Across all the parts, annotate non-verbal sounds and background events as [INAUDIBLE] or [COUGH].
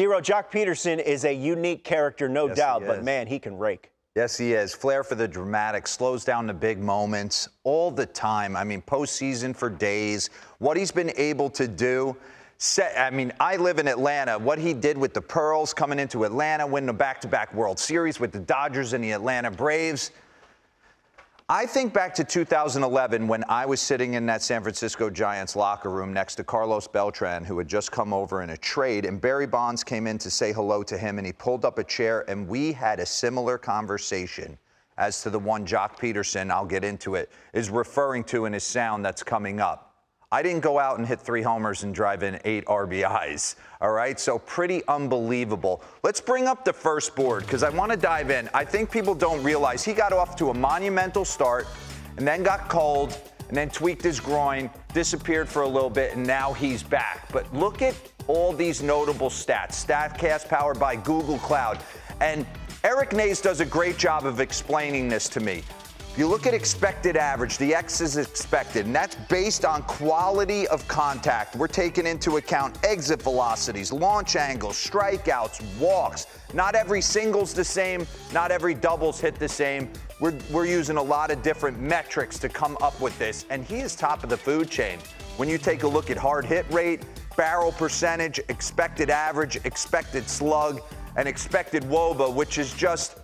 Dero, Joc Pederson is a unique character, no Yes, doubt, but man, he can rake. Yes, he is. Flair for the dramatic, slows down the big moments all the time. I mean, postseason for days. What he's been able to do. Set, I mean, I live in Atlanta. What he did with the Pearls coming into Atlanta, winning a back to back World Series with the Dodgers and the Atlanta Braves. I think back to 2011 when I was sitting in that San Francisco Giants locker room next to Carlos Beltran, who had just come over in a trade, and Barry Bonds came in to say hello to him, and he pulled up a chair, and we had a similar conversation as to the one Joc Pederson, I'll get into it, is referring to in his sound that's coming up. I didn't go out and hit three homers and drive in eight RBIs. All right, so pretty unbelievable. Let's bring up the first board because I want to dive in. I think people don't realize he got off to a monumental start and then got cold and then tweaked his groin, disappeared for a little bit, and now he's back. But look at all these notable stats. StatCast powered by Google Cloud. And Eric Nays does a great job of explaining this to me. You look at expected average, the X is expected, and that's based on quality of contact. We're taking into account exit velocities, launch angles, strikeouts, walks. Not every single's the same, not every double's hit the same. We're, we're using a lot of different metrics to come up with this, and he is top of the food chain. When you take a look at hard hit rate, barrel percentage, expected average, expected slug, and expected WOBA, which is just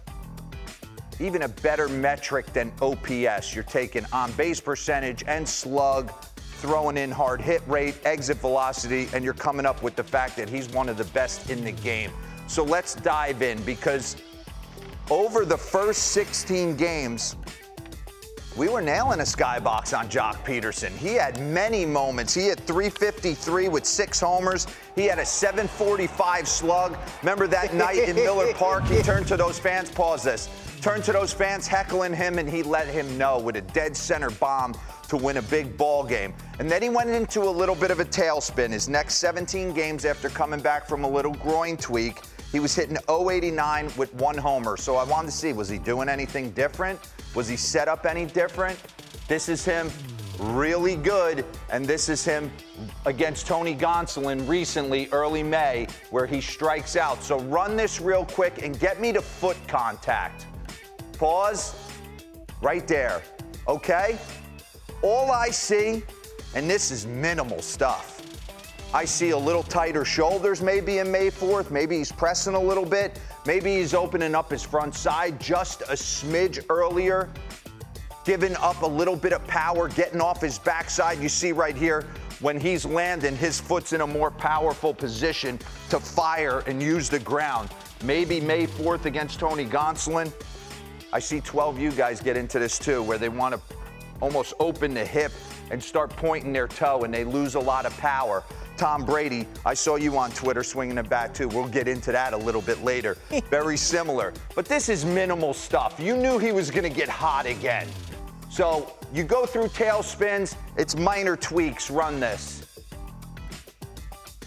even a better metric than OPS. You're taking on base percentage and slug, throwing in hard hit rate, exit velocity, and you're coming up with the fact that he's one of the best in the game. So let's dive in because over the first 16 games, we were nailing a skybox on Joc Pederson. He had many moments. He had 353 with six homers. He had a 745 slug. Remember that night in Miller Park? He [LAUGHS] turned to those fans, pause this, turned to those fans heckling him, and he let him know with a dead center bomb to win a big ball game. And then he went into a little bit of a tailspin. His next 17 games after coming back from a little groin tweak, he was hitting 089 with one homer. So I wanted to see, was he doing anything different? Was he set up any different? This is him really good, and this is him against Tony Gonsolin recently, early May, where he strikes out. So run this real quick and get me to foot contact. Pause. Right there. Okay? All I see, and this is minimal stuff. I see a little tighter shoulders maybe in May 4th. Maybe he's pressing a little bit. Maybe he's opening up his front side just a smidge earlier, giving up a little bit of power, getting off his backside. You see right here, when he's landing, his foot's in a more powerful position to fire and use the ground. Maybe May 4th against Tony Gonsolin. I see 12 you guys get into this too, where they want to almost open the hip and start pointing their toe and they lose a lot of power. Tom Brady, I saw you on Twitter swinging a bat too. We'll get into that a little bit later. [LAUGHS] Very similar. But this is minimal stuff. You knew he was going to get hot again. So you go through tailspins, it's minor tweaks, run this.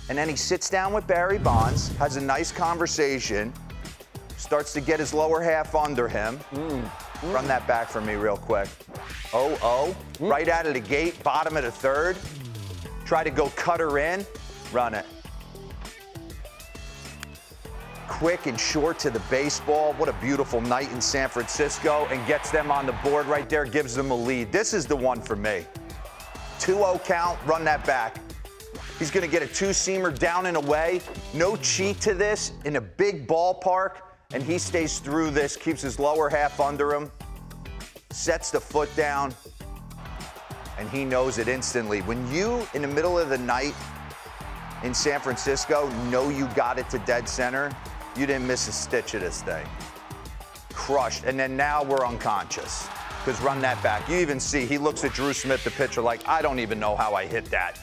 And then he sits down with Barry Bonds, has a nice conversation, starts to get his lower half under him. Hmm. Run that back for me real quick. Oh, oh, hmm. right out of the gate, bottom of the third. Try to go cutter in, run it. Quick and short to the baseball. What a beautiful night in San Francisco and gets them on the board right there, gives them a lead. This is the one for me. 2 0 count, run that back. He's going to get a two seamer down and away. No cheat to this in a big ballpark. And he stays through this, keeps his lower half under him, sets the foot down, and he knows it instantly. When you, in the middle of the night in San Francisco, know you got it to dead center, you didn't miss a stitch of this thing. Crushed. And then now we're unconscious. Because run that back. You even see he looks at Drew Smith, the pitcher, like, I don't even know how I hit that.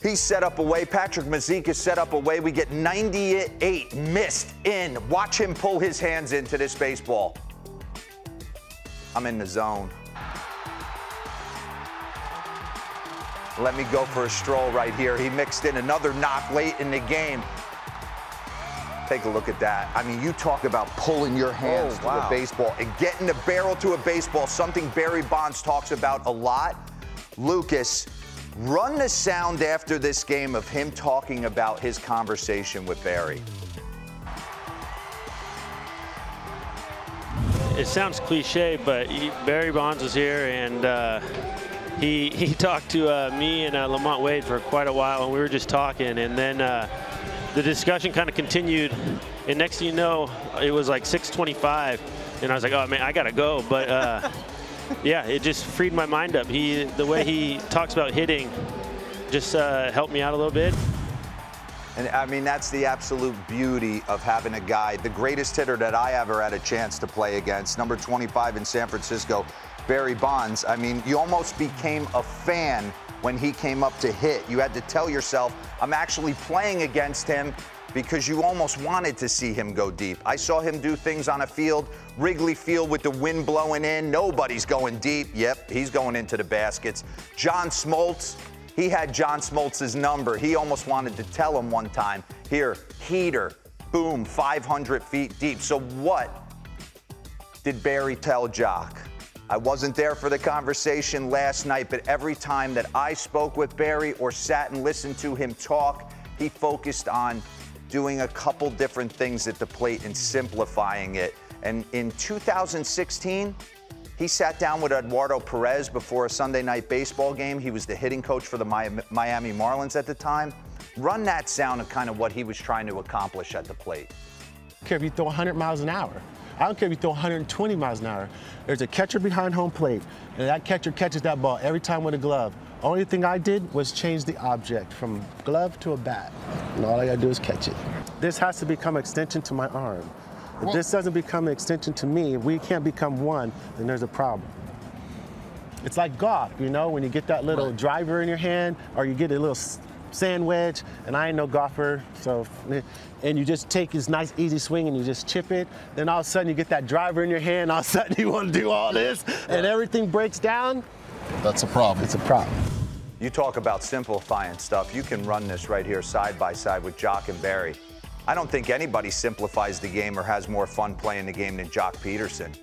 He's set up away. Patrick Mazeika is set up away. We get 98 missed in. Watch him pull his hands into this baseball. I'm in the zone. Let me go for a stroll right here. He mixed in another knock late in the game. Take a look at that. I mean, you talk about pulling your hands Oh, to wow. a baseball and getting the barrel to a baseball, something Barry Bonds talks about a lot. Lucas Run the sound after this game of him talking about his conversation with Barry. It sounds cliche, but Barry Bonds was here, and uh, he he [LAUGHS] talked to uh, me and uh, LaMonte Wade for quite a while, and we were just talking, and then uh, the discussion kind of continued, and next thing you know, it was like 6:25, and I was like, oh man, I gotta go, but. Uh, [LAUGHS] yeah, it just freed my mind up. He, the way he talks about hitting, just uh, helped me out a little bit. And I mean, that's the absolute beauty of having a guy, the greatest hitter that I ever had a chance to play against, number 25 in San Francisco, Barry Bonds. I mean, you almost became a fan when he came up to hit. You had to tell yourself, I'm actually playing against him because you almost wanted to see him go deep. I saw him do things on a field, Wrigley Field with the wind blowing in. Nobody's going deep. Yep, he's going into the baskets. John Smoltz, he had John Smoltz's number. He almost wanted to tell him one time, here, heater, boom, 500 feet deep. So what did Barry tell Joc? I wasn't there for the conversation last night, but every time that I spoke with Barry or sat and listened to him talk, he focused on doing a couple different things at the plate and simplifying it. And in 2016, he sat down with Eduardo Perez before a Sunday night baseball game. He was the hitting coach for the Miami Marlins at the time. Run that sound of kind of what he was trying to accomplish at the plate. Care if you throw 100 miles an hour. I don't care if you throw 120 miles an hour. There's a catcher behind home plate, and that catcher catches that ball every time with a glove. Only thing I did was change the object from glove to a bat. And all I gotta do is catch it. This has to become an extension to my arm. If this doesn't become an extension to me, if we can't become one, then there's a problem. It's like golf, you know, when you get that little right. driver in your hand or you get a little sand wedge, and I ain't no golfer, so, and you just take this nice easy swing and you just chip it, then all of a sudden you get that driver in your hand, all of a sudden [LAUGHS] you want to do all this, and everything breaks down. That's a problem. It's a problem. You talk about simplifying stuff. You can run this right here side by side with Joc and Barry. I don't think anybody simplifies the game or has more fun playing the game than Joc Pederson.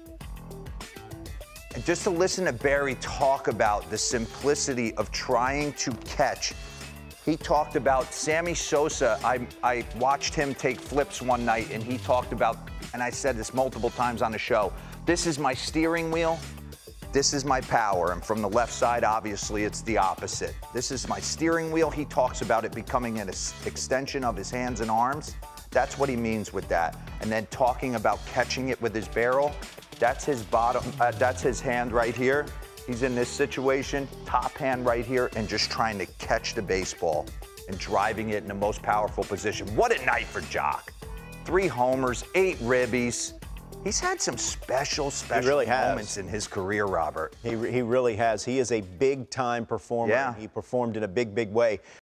And just to listen to Barry talk about the simplicity of trying to catch, he talked about Sammy Sosa. I, I watched him take flips one night, and he talked about, and I said this multiple times on the show this is my steering wheel, this is my power. And from the left side, obviously, it's the opposite. This is my steering wheel. He talks about it becoming an extension of his hands and arms. That's what he means with that. And then talking about catching it with his barrel, that's his bottom, uh, that's his hand right here. He's in this situation, top hand right here, and just trying to catch the baseball and driving it in the most powerful position. What a night for Joc. Three homers, eight ribbies. He's had some special, special really moments in his career, Robert. He, he really has. He is a big time performer. Yeah. He performed in a big, big way.